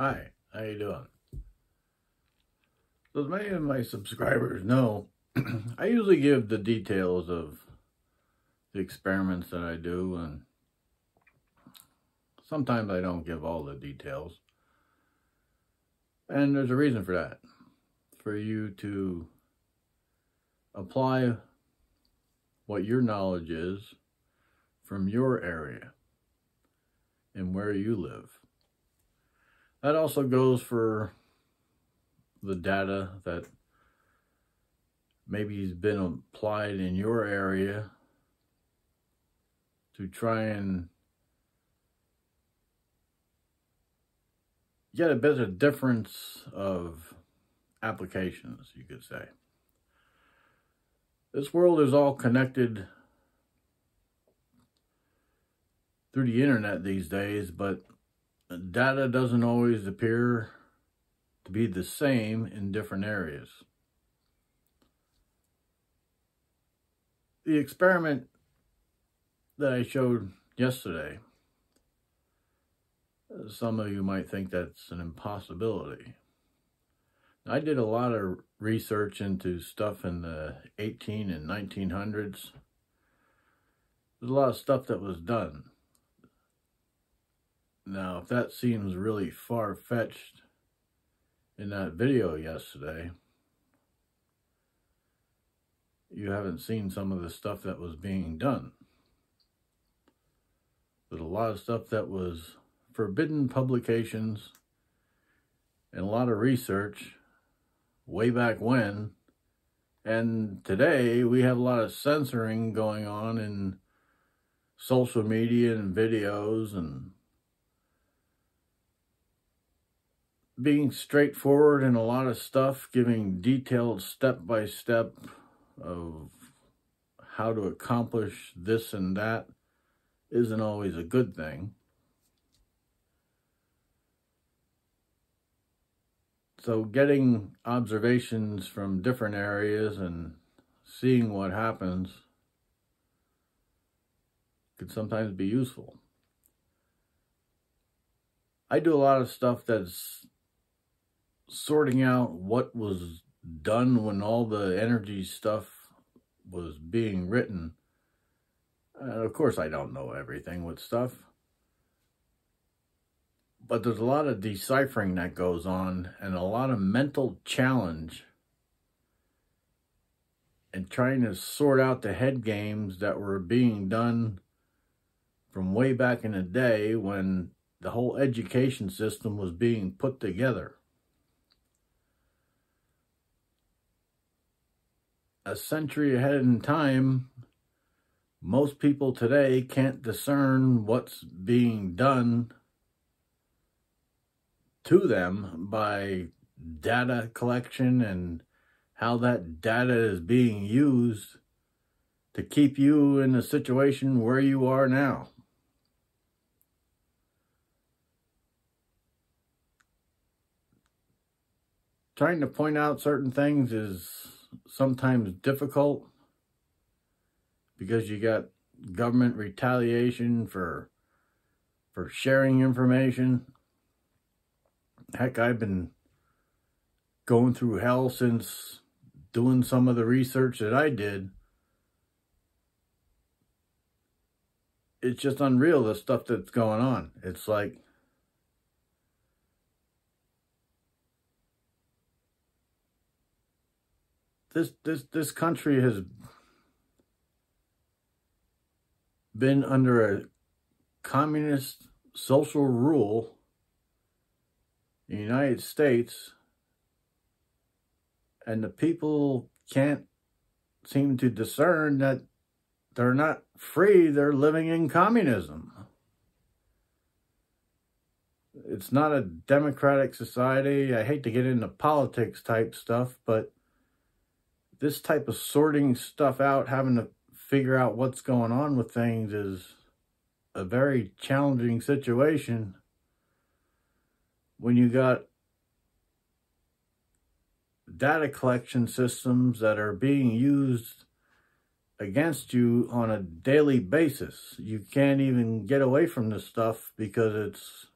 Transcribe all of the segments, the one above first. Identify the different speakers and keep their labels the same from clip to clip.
Speaker 1: Hi, how you doing? So as many of my subscribers know, I usually give the details of the experiments that I do and sometimes I don't give all the details. And there's a reason for that. For you to apply what your knowledge is from your area and where you live. That also goes for the data that maybe has been applied in your area to try and get a of difference of applications, you could say. This world is all connected through the internet these days, but data doesn't always appear to be the same in different areas. The experiment that I showed yesterday, some of you might think that's an impossibility. I did a lot of research into stuff in the 18 and 1900s. There's a lot of stuff that was done. Now, if that seems really far-fetched in that video yesterday, you haven't seen some of the stuff that was being done. There's a lot of stuff that was forbidden publications and a lot of research way back when. And today we have a lot of censoring going on in social media and videos and being straightforward in a lot of stuff, giving detailed step-by-step -step of how to accomplish this and that isn't always a good thing. So getting observations from different areas and seeing what happens could sometimes be useful. I do a lot of stuff that's sorting out what was done when all the energy stuff was being written. And of course, I don't know everything with stuff. But there's a lot of deciphering that goes on and a lot of mental challenge and trying to sort out the head games that were being done from way back in the day when the whole education system was being put together. A century ahead in time, most people today can't discern what's being done to them by data collection and how that data is being used to keep you in the situation where you are now. Trying to point out certain things is sometimes difficult because you got government retaliation for for sharing information. Heck, I've been going through hell since doing some of the research that I did. It's just unreal, the stuff that's going on. It's like this this this country has been under a communist social rule in the United States and the people can't seem to discern that they're not free, they're living in communism. It's not a democratic society. I hate to get into politics type stuff, but this type of sorting stuff out, having to figure out what's going on with things is a very challenging situation when you got data collection systems that are being used against you on a daily basis. You can't even get away from this stuff because it's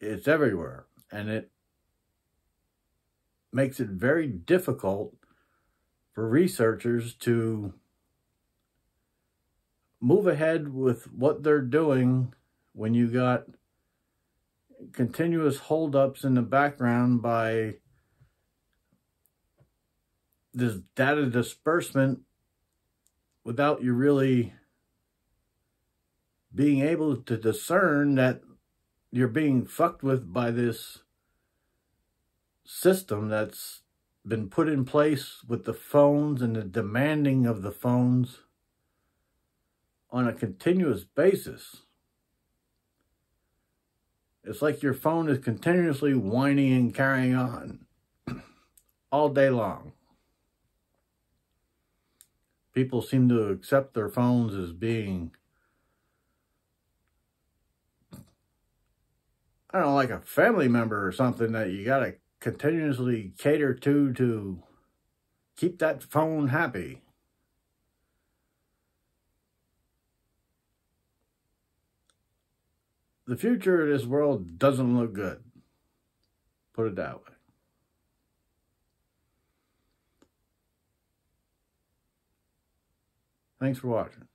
Speaker 1: it's everywhere. And it makes it very difficult for researchers to move ahead with what they're doing when you got continuous holdups in the background by this data disbursement without you really being able to discern that you're being fucked with by this system that's been put in place with the phones and the demanding of the phones on a continuous basis. It's like your phone is continuously whining and carrying on all day long. People seem to accept their phones as being, I don't know, like a family member or something that you got to continuously cater to to keep that phone happy. The future of this world doesn't look good. Put it that way. Thanks for watching.